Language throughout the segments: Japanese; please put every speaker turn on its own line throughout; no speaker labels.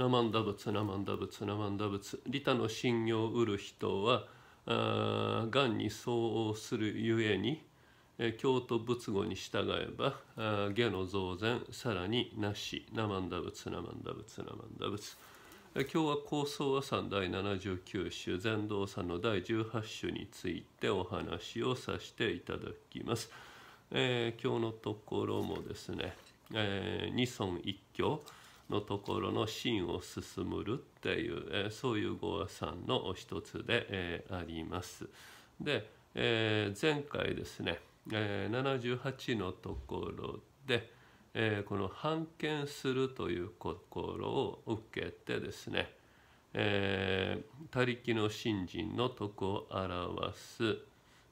ナマンダ仏ナマンダ仏ナマンダ仏。利他の信行を売る人はがんに相応するゆえに京都仏語に従えば下の増善さらになし。ナマンダ仏ナマンダ仏ナマンダ仏今日は高僧和さん第79種禅道さんの第18種についてお話をさせていただきます。えー、今日のところもですね、えー、二尊一教。のところの真を進むるっていう、えー、そういう語話さんの一つで、えー、あります。で、えー、前回ですね、えー、78のところで、えー、この反見するという心を受けてですね、えー、他力の信心の徳を表す、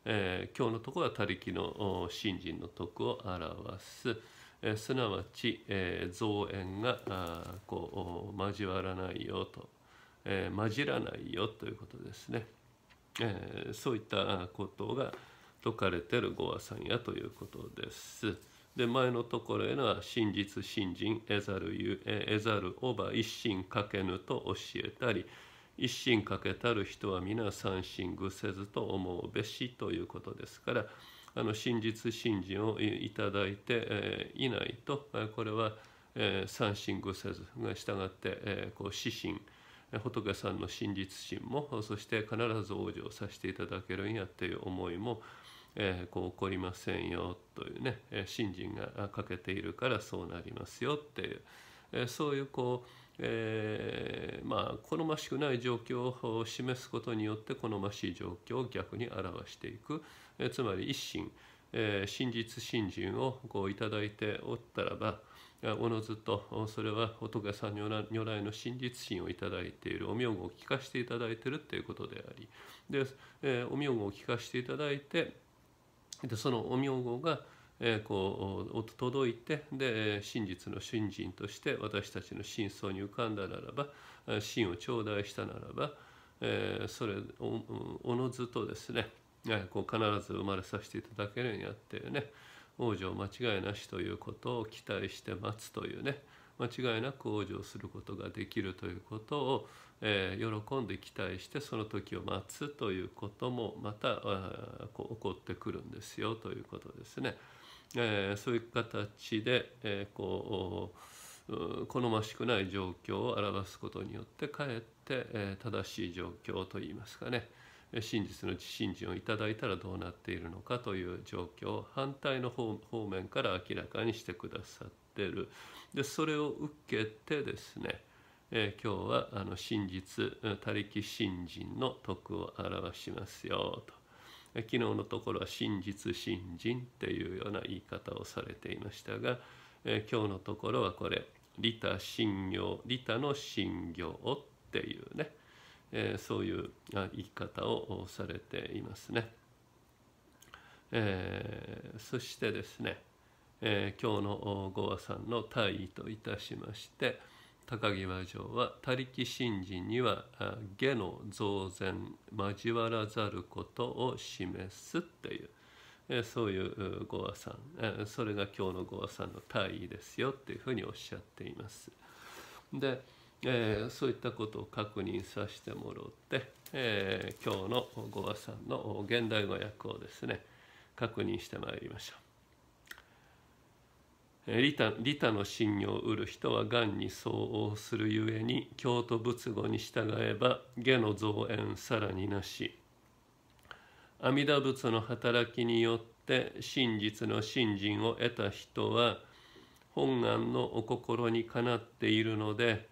えー、今日のところは他力の信心の徳を表す、え、すなわち、え、造縁があこう交わらないよと、え、混じらないよということですね、え、そういったことが説かれてるご和さんやということです。で前のところへのは真実信心得ざるゆ得ざるおば一心かけぬと教えたり一心かけたる人は皆三心愚せずと思うべしということですからあの真実信心をいただいて、いないとこれは、三心愚せずが従って、こう死心仏さんの真実心もそして必ず往生させていただけるんやっていう思いもえ、こう起こりませんよというね信心が欠けているからそうなりますよっていう、え、そういうこう、えー、まあ好ましくない状況を示すことによって好ましい状況を逆に表していく、えー、つまり一心、えー、真実信心をこういただいておったらばおのずとそれは仏さん如来の真実心をいただいている。お名号を聞かせていただいているということであり。で、えー、お名号を聞かせていただいてでそのお名号が、こう届いてで真実の信心として私たちの真相に浮かんだならば真を頂戴したならば、それおのずとですね、こう必ず生まれさせていただけるようになってね往生間違いなしということを期待して待つというね間違いなく往生することができるということを、喜んで期待してその時を待つということもまた起こってくるんですよということですね。えー、そういう形で、えー、こう好ましくない状況を表すことによってかえって、えー、正しい状況といいますかね真実の信心をいただいたらどうなっているのかという状況を反対の方面から明らかにしてくださってる。でそれを受けてですね、えー、今日はあの真実他力信心の徳を表しますよと。昨日のところは真実信心っていうような言い方をされていましたが、え、今日のところはこれ利他信行利他の信行っていうね、え、そういう言い方をされていますね。えー、そしてですね、え、今日のご和さんの大意といたしまして高際城は他力信心には下の増善交わらざることを示すっていう、え、そういうご和さん、それが今日のご和さんの大意ですよっていうふうにおっしゃっています。で、えー、そういったことを確認させてもらって、えー、今日のご和さんの現代語訳をですね確認してまいりましょう。利他利他の信用を売る人はがんに相応するゆえに京都仏語に従えば下の増縁さらになし。阿弥陀仏の働きによって真実の信心を得た人は本願のお心にかなっているので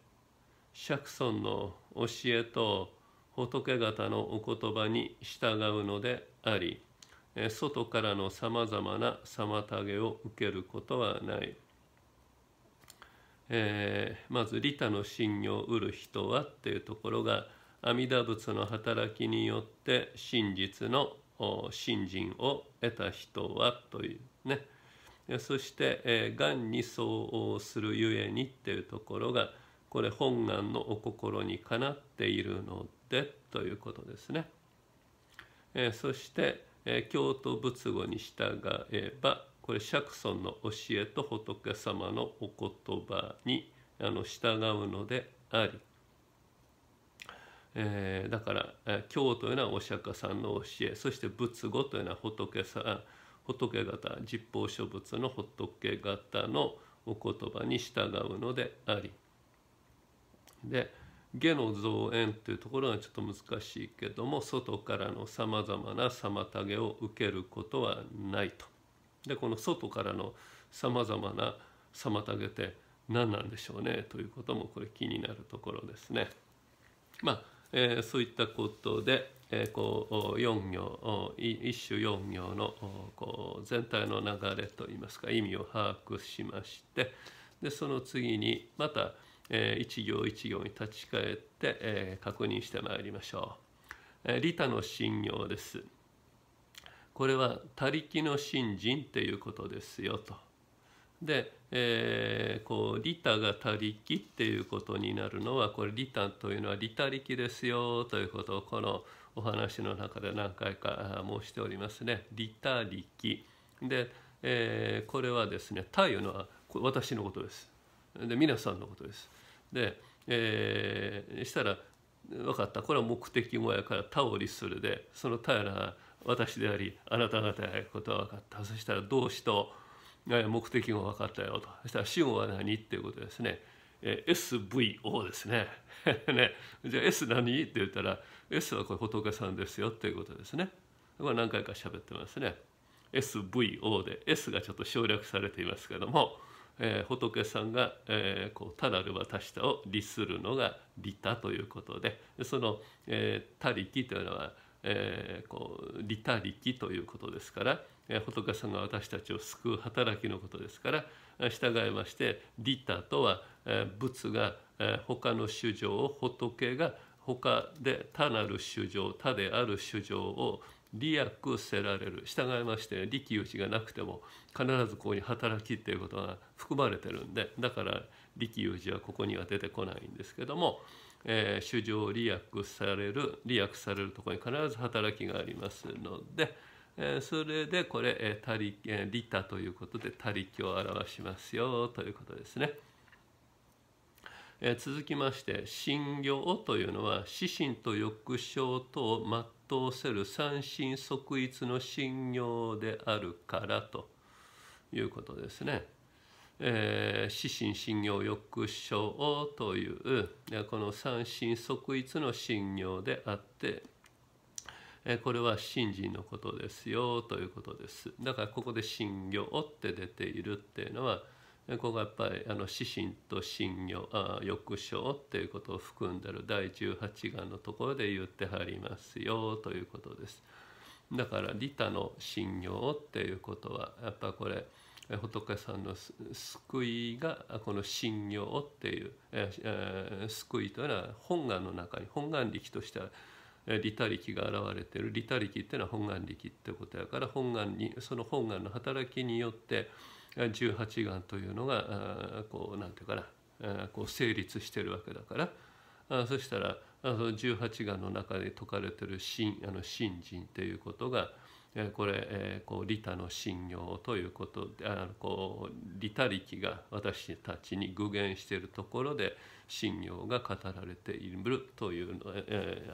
釈尊の教えと仏方のお言葉に従うのであり外からのさまざまな妨げを受けることはない。えー、まず利他の信用を売る人はっていうところが阿弥陀仏の働きによって真実の信心を得た人はというねそして、えー、願に相応するゆえにっていうところがこれ本願のお心にかなっているのでということですね。えー、そして京都仏語に従えばこれ釈尊の教えと仏様のお言葉にあの従うのであり、えー、だから、えー、教というのはお釈迦さんの教えそして仏語というのは仏さ仏方実法諸仏の仏方のお言葉に従うのであり。で下の造園というところがちょっと難しいけども外からのさまざまな妨げを受けることはないと。でこの外からのさまざまな妨げって何なんでしょうねということもこれ気になるところですね。まあ、えー、そういったことで、えー、こう4行一種4行のこう全体の流れといいますか意味を把握しましてでその次にまたえー、一行一行に立ち返って、えー、確認してまいりましょう。えー、利他の信用です。これは他力の信心っていうことですよと。で、えー、こう利他が他力っていうことになるのはこれ利他というのは利他力ですよということをこのお話の中で何回か申しておりますね。利他力で、えー、これはですね他いうのは私のことです。で皆さんのことです。で、えー、したら分かったこれは目的語やから「タオリする」でその「タやな私でありあなた方やことは分かったそしたら動詞と目的語分かったよとそしたら主語は何っていうことですね。え SVO ですね ねじゃあ S 何って言ったら S はこれ仏さんですよっていうことですね。これ何回か喋ってますね。SVO で S がちょっと省略されていますけどもえー、仏さんが、えー、こうたなる私たを利するのが利他ということでその、えー、他力というのは、えー、こう利他力ということですから、えー、仏さんが私たちを救う働きのことですから従いまして利他とは、えー、仏が、えー、他の主情を仏が他で他なる主情他である主情を利益せられる従いまして利益打ちがなくても必ずここに働きっていうことが含まれてるんでだから利益打ちはここには出てこないんですけども、えー、主情利益される利益されるところに必ず働きがありますので、えー、それでこれ、えー、他力、えー、利他ということで他力を表しますよということですね。えー、続きまして「信行」というのは「指針と欲生とを全うせる三心即一の信行であるから」ということですね。えー、指針信行欲生というこの三心即一の信行であってえこれは信心のことですよということです。だからここで信行って出ているっていうのはここがやっぱりあの指針と信用あ欲生っていうことを含んでる第18願のところで言ってはりますよということです。だから利他の信用っていうことはやっぱこれ仏さんの救いがこの信用っていう、えー、救いというのは本願の中に本願力としては利他力が現れてる利他力っていうのは本願力ってことやから本願にその本願の働きによって18眼というのがこうなんていうかなこう成立してるわけだから。そしたらその18眼の中で説かれてる信あの信心ということがこれえこう利他の信用ということであのこう利他力が私たちに具現しているところで信用が語られているというの、え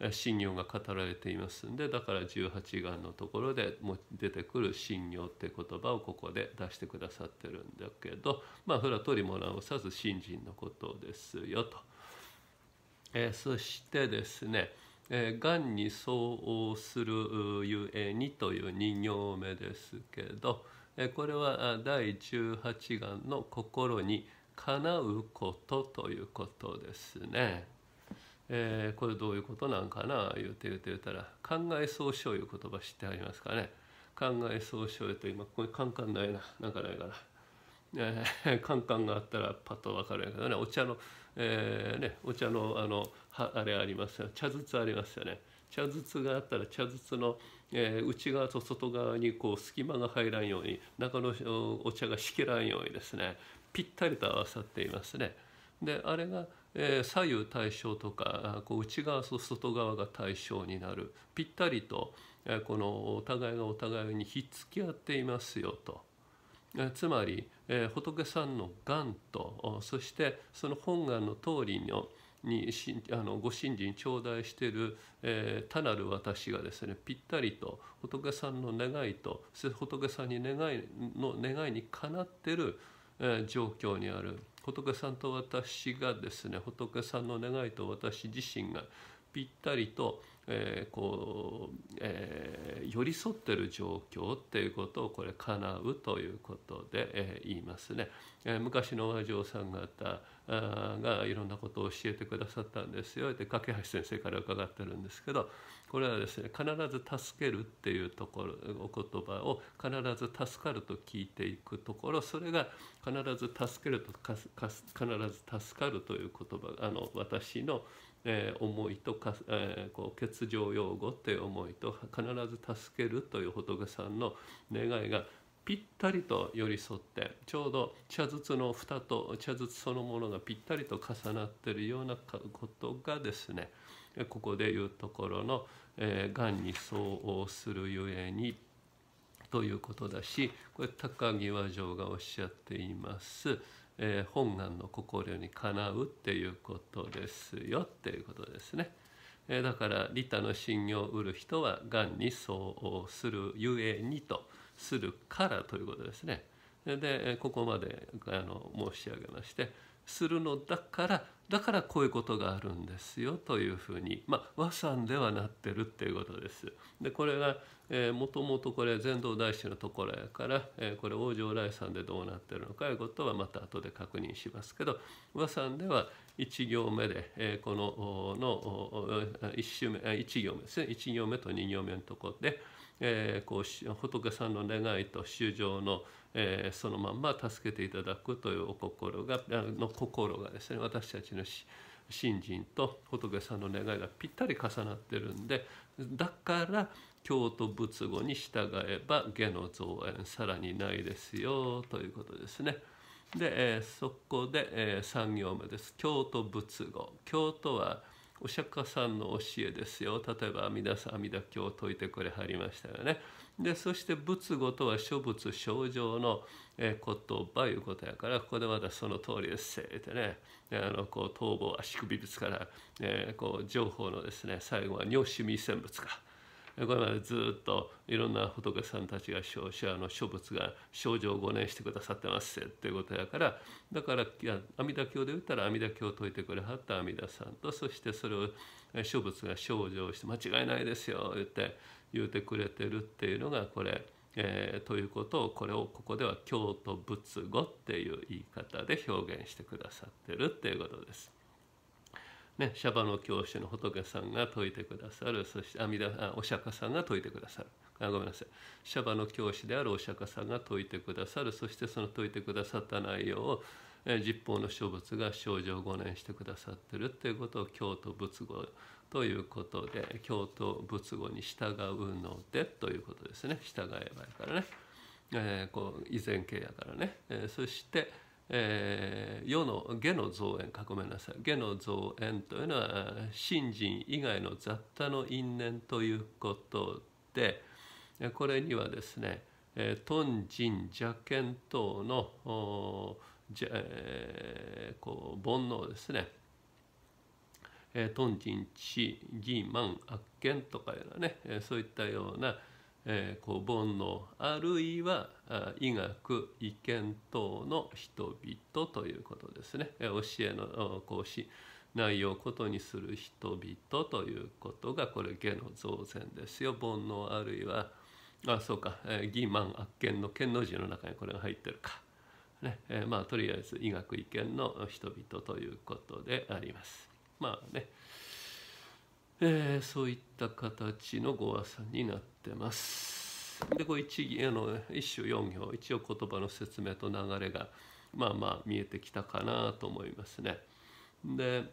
ー、信用が語られていますんでだから18願のところでも出てくる信用って言葉をここで出してくださってるんだけどまあそれは取りも直さず信心のことですよと。えー、そしてですねえー、がんに相応するゆえにという2行目ですけど、えー、これは第18願の心に叶うことということですね。えー、これどういうことなんかな言うて言うて言うたら考え総称いう言葉知ってありますかね。考え総称と今ここにカンカンないななんかないかな、えー、カンカンがあったらパッと分かるんやけどね。お茶の、えー、ね、お茶のあのはあれありますよ。茶筒ありますよね。茶筒があったら茶筒の、えー、内側と外側にこう隙間が入らんように中のお茶がしけらんようにですねぴったりと合わさっていますね。であれが、えー、左右対称とかこう内側と外側が対象になる。ぴったりと、えー、このお互いがお互いにひっつき合っていますよと。つまり仏さんの願とそしてその本願の通りのにあのご信心頂戴している、えー、他なる私がですねぴったりと仏さんの願いと仏さんに願いの願いにかなってる、えー、状況にある仏さんと私がですね仏さんの願いと私自身がぴったりと、えー、こう、えー、寄り添ってる状況っていうことをこれ叶うということで、えー、言いますね。えー、昔の和尚さん方がいろんなことを教えてくださったんですよって架橋先生から伺ってるんですけどこれはですね必ず助けるっていうところお言葉を必ず助かると聞いていくところそれが必ず助けると必ず助かるという言葉あの私のえー、思いとか、えー、こう欠如用語っていう思いと必ず助けるという仏さんの願いがぴったりと寄り添ってちょうど茶筒の蓋と茶筒そのものがぴったりと重なってるようなことがですねここでいうところの「えー、がんに相応するゆえに」ということだしこれ高木和上がおっしゃっています。えー、本願の心にかなうっていうことですよっていうことですね。えー、だから利他の信用を売る人は願に相応するゆえにとするからということですね。でここまであの申し上げましてするのだからだからこういうことがあるんですよというふうにまあ和算ではなってるっていうことです。でこれがもともとこれ禅道大師のところやから、えー、これ往生来さんでどうなってるのかいうことはまた後で確認しますけど和算では1行目で、えー、このの1週目1行目ですね。1行目と2行目のところで、えー、こう仏さんの願いと衆生の、えー、そのまんま助けていただくというお心がの心がですね私たちの信心と仏さんの願いがぴったり重なってるんでだから京都仏語に従えば下の造園さらにないですよということですね。で、えー、そこで、えー、3行目です。京都仏語。京都はお釈迦さんの教えですよ。例えば阿弥陀さん阿弥陀経を説いてくれはりましたよね。でそして仏語とは諸仏症状の、え、言葉いうことやからここでまだその通りですせってねあのこう頭部足首仏から、えー、こう情報のですね最後は尿死未選仏か。これまでずっといろんな仏さんたちが少々の諸仏が症状をご念してくださってますっていうことやからだから阿弥陀経で言ったら阿弥陀経を説いてくれはった阿弥陀さんとそしてそれを諸仏が症状して間違いないですよ言って言うてくれてるっていうのがこれ、えー、ということをこれをここでは京都仏語っていう言い方で表現してくださってるっていうことです。ね、シャバの教師の仏さんが説いてくださる。そして阿弥陀あお釈迦さんが説いてくださる。あごめんなさい。シャバの教師であるお釈迦さんが説いてくださる。そしてその説いてくださった内容をえ実法の諸仏が症状5年してくださってるっていうことを京都仏語ということで京都仏語に従うのでということですね。従えばいいからね、えー、こう以前形やからね、えー、そしてえー、世の下の造園ごめんなさい。下の造園というのは信心以外の雑多の因縁ということでこれにはですね頓人邪見等のじゃ、えー、こう煩悩ですね。頓人知義満悪見とかいうのはねそういったようなえー、こう煩悩あるいは医学意見等の人々ということですね。え教えの講師内容をことにする人々ということがこれ下の増禅ですよ。煩悩あるいはあそうか、えー、欺瞞悪見の見の字の中にこれが入ってるか、ねえー、まあとりあえず医学意見の人々ということであります。まあね。えー、そういった形のご和さになってます。でこれ一あの一種四行一応言葉の説明と流れがまあまあ見えてきたかなと思いますね。で、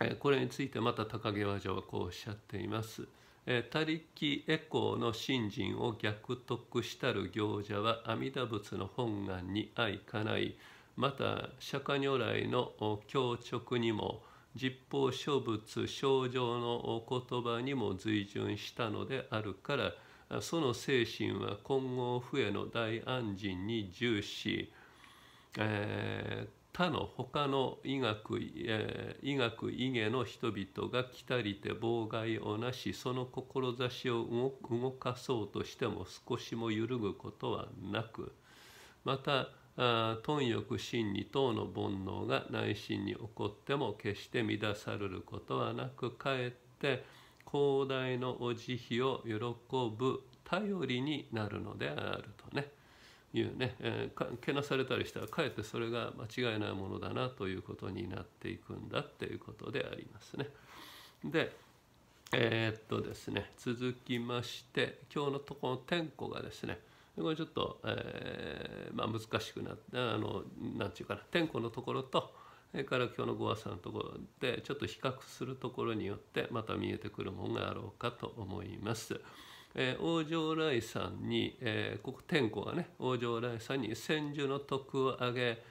えー、これについてまた高木和上はこうおっしゃっています。えー、他力エコーの信心を逆得したる行者は阿弥陀仏の本願に相かないまた釈迦如来の教直にも実法諸仏症状の言葉にも随順したのであるからその精神は今後不への大安心に重視、えー、他の他の医学,、えー、医学医芸の人々が来たりて妨害をなしその志を動かそうとしても少しも揺るぐことはなくまた貪欲心理等の煩悩が内心に起こっても決して乱されることはなくかえって広大のお慈悲を喜ぶ頼りになるのであるとね。いうね、えー、けなされたりしたらかえってそれが間違いないものだなということになっていくんだっていうことでありますね。でえー、っとですね。続きまして今日のところの天候がですね。これちょっと、えーまあ、難しくなってあのなんていうかな天候のところとそれから今日のご和さのところでちょっと比較するところによってまた見えてくるものがあろうかと思います。えー、王城来さんに、えー、ここ天候がね王城来さんに千住の徳を挙げ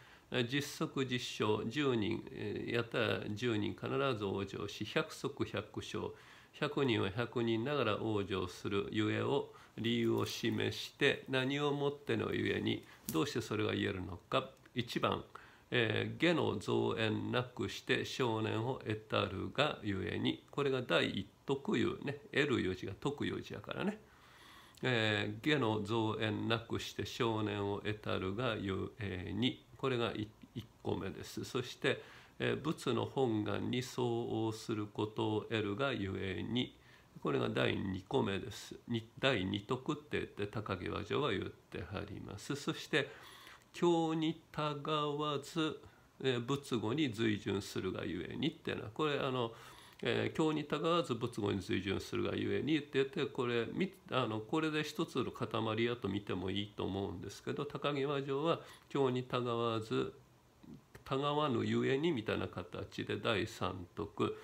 実測実証10人、えー、やったら10人必ず往生し100足100勝100人は100人ながら往生するゆえを理由を示して何をもってのゆえにどうしてそれが言えるのか。1番えー、下の造園なくして少年を得たるがゆえにこれが第一徳いうね。得るいう字が徳いう字やからね、えー、下の造園なくして少年を得たるがゆえにこれが 1, 個目です。そして、仏の本願に相応することを得るがゆえにこれが第2個目です。第2徳って言って高際城は言ってはります。そして教にたがわず、えー、仏語に随順するがゆえにっていうのはこれあの、えー、教にたがわず仏語に随順するがゆえにって言ってこれあのこれで一つの塊やと見てもいいと思うんですけど高際城は教にたがわずたがわぬゆえにみたいな形で第三徳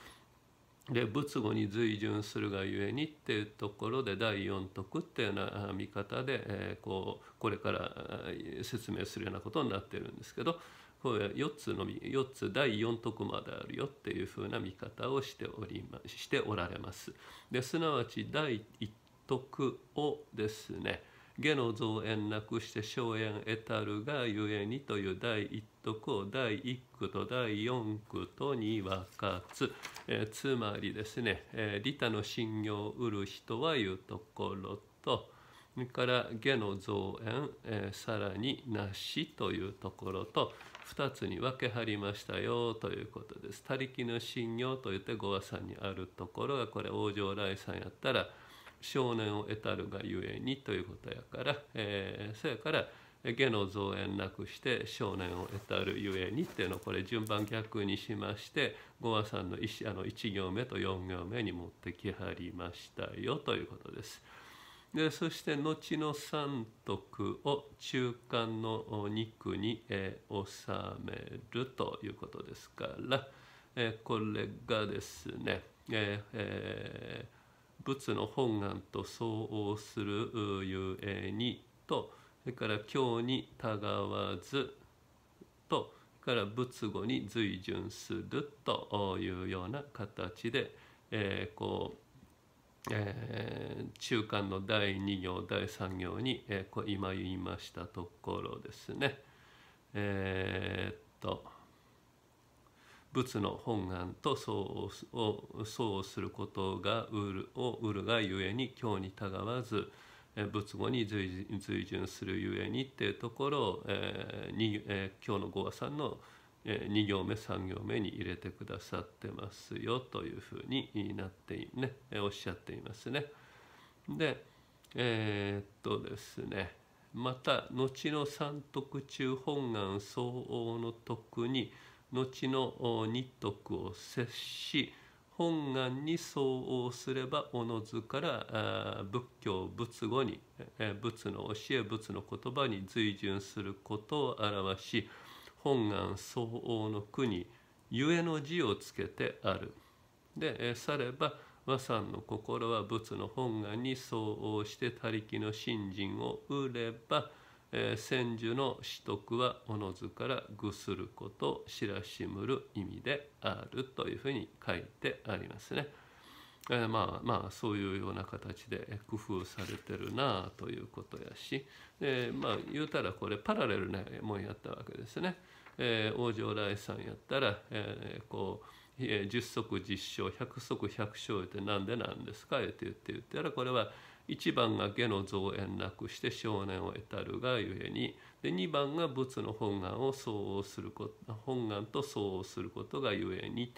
で仏語に随順するがゆえにっていうところで第四徳っていうような見方で、えー、こうこれから説明するようなことになってるんですけどこれ4つの4つ第4徳まであるよっていうふうな見方をしておりましておられます。ですなわち第1徳をですね下の造園なくして荘園得たるがゆえにという第一徳を第一句と第四句とに分かつ、えー、つまりですね、えー、利他の信用を売る人はいうところとそれから下の造園、えー、さらになしというところと2つに分けはりましたよということです。他力の信用といって五和さんにあるところがこれ往生来さんやったら「少年を得たるがゆえにということやから、えー、そやから下の造園なくして少年を得たるゆえにっていうのをこれ順番逆にしまして五和さんのあの1行目と4行目に持ってきはりましたよということです。でそして後の三徳を中間の肉に、え、収めるということですから、えー、これがですね、えーえー仏の本願と相応するゆえにとそれから経にたがわずとそれから仏語に随順するというような形で、えー、こう、えー、中間の第2行第3行に、えー、こう今言いましたところですね。えー、っと仏の本願とそうをそうすることがうるを売るがゆえに今日にたがわず仏語に随順するゆえにっていうところを、えーえー、今日の五和さんの2行目3行目に入れてくださってますよというふうになってねおっしゃっていますね。でえー、っとですねまた後の三徳中本願相応の徳に「後の日徳を接し本願に相応すればおのずから仏教仏語に仏の教え仏の言葉に随順することを表し本願相応の国ゆえの字をつけてある。でされば和さんの心は仏の本願に相応して他力の信心を売れば千住の取得はおのずからぐすること知らしむる意味であるというふうに書いてありますね。えー、まあまあそういうような形で工夫されてるなということやし、えー、まあ言うたらこれパラレルなもんやったわけですね。えー、王城来さんやったら、えー、こう10足10勝100足100勝って何でなんですか？って言って言ったらこれは1番が下の造園なくして少年を得たるがゆえにで2番が仏の本願を相応すること本願と相応することがゆえに。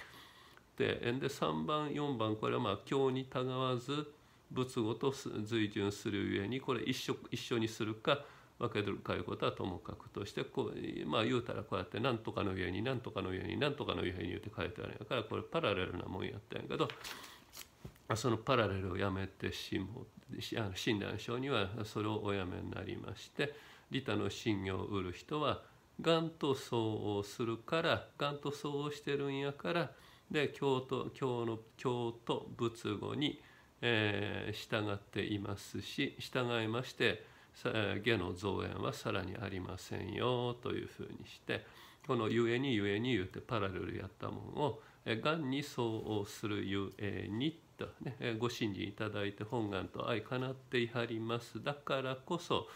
でで3番4番これはまあ経にたがわず仏語と随順するゆえにこれ一緒一緒にするか分けるかいうことはともかくとしてこうまあ言うたらこうやって何とかの上に何とかの上に何とかの上に言うて書いてあるんやからこれパラレルなもんやったんやけどそのパラレルをやめてしも親鸞書にはそれをおやめになりまして利他の信行を売る人はがんと相応するからがんと相応してるんやからで京都京の京都仏語に、えー、従っていますし従いまして下の造園はさらにありませんよというふうにしてこのゆえにゆえに言うてパラレルやったもんをがんに相応するゆえにとねご信じいただいて本願と相かなっていはります。だからこそ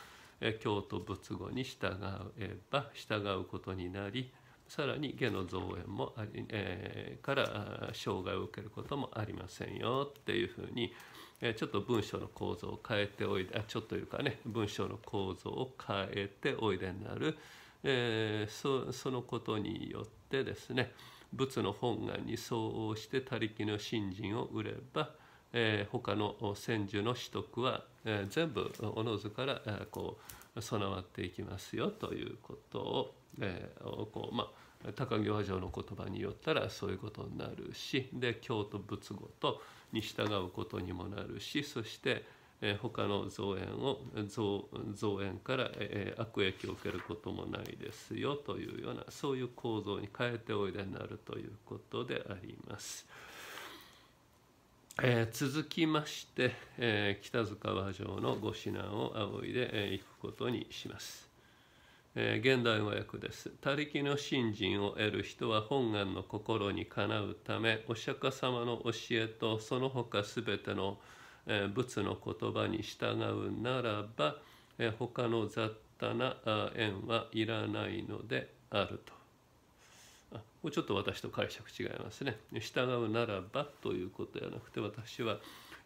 京都仏語に従えば従うことになりさらに下の造園もあり、えー、から障害を受けることもありませんよっていうふうにちょっと文章の構造を変えておいであちょっというかね文章の構造を変えておいでになる、えー、そそのことによってですね仏の本願に相応して他力の信心を売れば、えー、他の千住の取得は、えー、全部おのずから、えー、こう備わっていきますよということを、えー、こうまあ高木和上の言葉によったらそういうことになるしで京都仏語とに従うことにもなるしそしてえ他の造園を造造園から、え悪影響を受けることもないですよというようなそういう構造に変えておいでになるということであります。えー、続きまして、えー、北塚和上のご指南を仰いでい、えー、くことにします。えー、現代語訳です。他力の信心を得る人は本願の心にかなうため、お釈迦様の教えとその他すべての仏の言葉に従うならば他の雑多な縁はいらないのであると。これちょっと私と解釈違いますね。従うならばということではなくて私は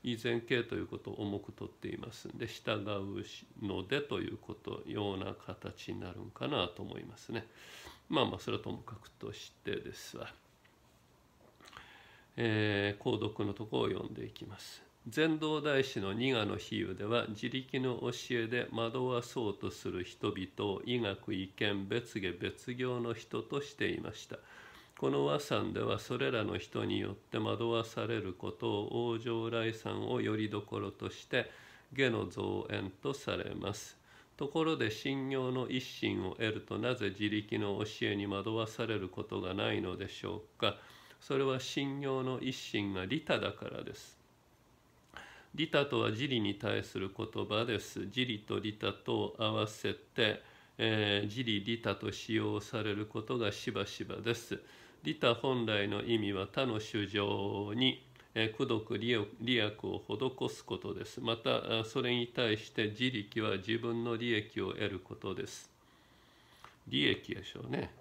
以前形ということを重くとっていますんで従うのでということような形になるんかなと思いますね。まあまあそれはともかくとしてですわ。えー、購読のとこを読んでいきます。禅道大師の二我の比喩では自力の教えで惑わそうとする人々を医学意見別下別業の人としていました。この和算ではそれらの人によって惑わされることを往生来産をよりどころとして下の造園とされます。ところで信用の一心を得るとなぜ自力の教えに惑わされることがないのでしょうか。それは信用の一心が利他だからです。利他とは自利に対する言葉です。自利と利他と合わせて、えー、自利利他と使用されることがしばしばです。利他本来の意味は他の主情に、えー、功徳利益を施すことです。また、それに対して自力は自分の利益を得ることです。利益でしょうね。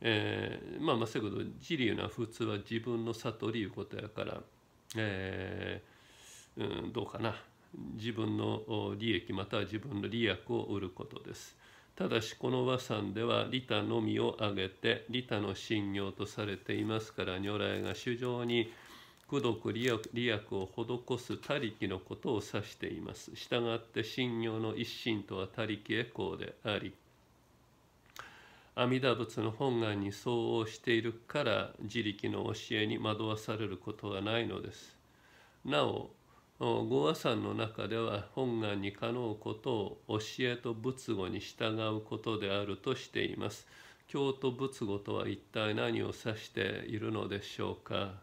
えー、まあまあそういうこと自利は普通は自分の悟りいうことやから、えーうん、どうかな自分の利益または自分の利益を売ることです。ただしこの和算では利他のみを挙げて利他の信用とされていますから如来が主情に功徳利益を施す他力のことを指しています。したがって信用の一心とは他力へこうであり阿弥陀仏の本願に相応しているから自力の教えに惑わされることはないのです。なお五和山の中では本願にかのうことを教えと仏語に従うことであるとしています。京都仏語とは一体何を指しているのでしょうか。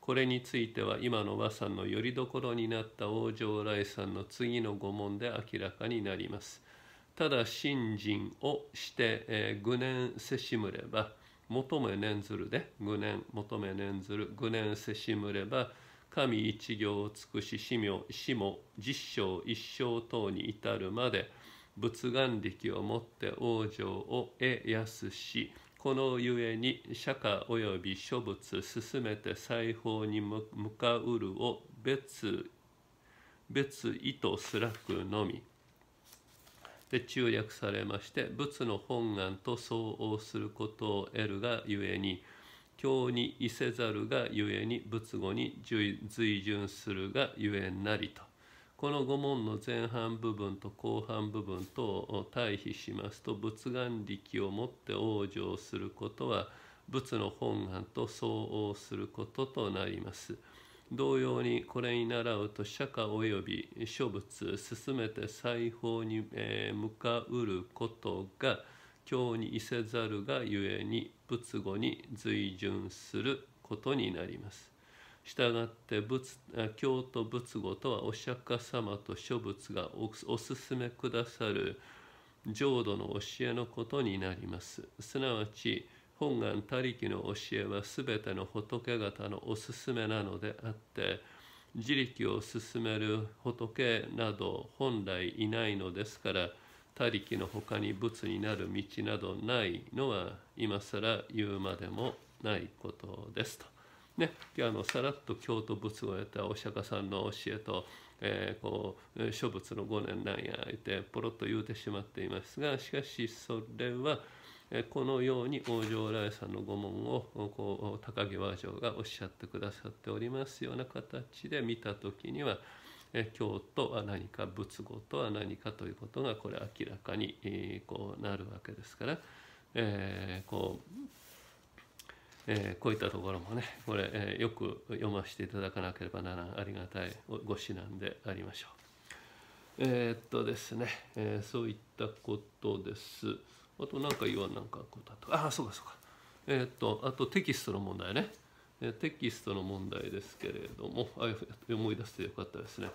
これについては今の和さんのよりどころになった往生来さんの次の御問で明らかになります。ただ信心をして、えー、愚念せしむれば求め念ずるで愚念求め念ずる愚念せしむれば神一行を尽くし死も死も実生一生等に至るまで仏眼力をもって往生を得やすしこのゆえに釈迦及び諸仏進めて裁縫に向かうるを別別意図すらくのみ。で中略されまして仏の本願と相応することを得るがゆえに教に異せざるがゆえに仏語に随順するがゆえなりとこの五問の前半部分と後半部分とを対比しますと仏眼力をもって往生することは仏の本願と相応することとなります。同様にこれに倣うと釈迦及び諸仏進めて裁縫に向かうることが教に異せざるがゆえに仏語に随順することになります。したがって仏教と仏語とはお釈迦様と諸仏がおお勧めくださる浄土の教えのことになります。すなわち本願他力の教えは全ての仏方のおすすめなのであって自力を進める仏など本来いないのですから他力の他に仏になる道などないのは今更言うまでもないことですと。ね、あのさらっと京都仏を得たお釈迦さんの教えと、えー、こう諸仏の五年なんやいてポロッと言うてしまっていますがしかしそれはこのように王城来さんの御門をこう高木和上がおっしゃってくださっておりますような形で見た時には京都は何か仏語とは何かということがこれ明らかにこうなるわけですから、えー、こう、えー、こういったところもねこれ、えー、よく読ませていただかなければならんありがたいご指南でありましょう。えー、っとですね、えそういったことです。あと何か言わんなんかことあとああそうかそうか。えっとあとテキストの問題ね。テキストの問題ですけれどもあ思い出してよかったですね。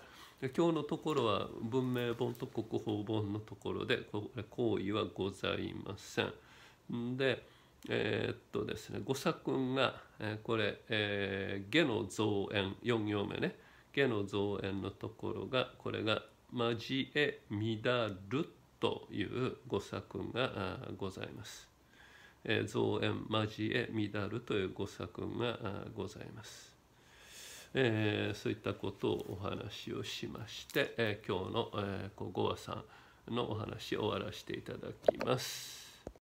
今日のところは文明本と国宝本のところでこれ行為はございません。でえー、っとですね御作が、えー、これ、えー、下の造園4行目ね下の造園のところがこれが「交え乱る」という御作がございます。えー、造園交え乱るという御作がございます。えー、そういったことをお話をしまして、えー、今日の、えー、5話さんのお話を終わらせていただきます。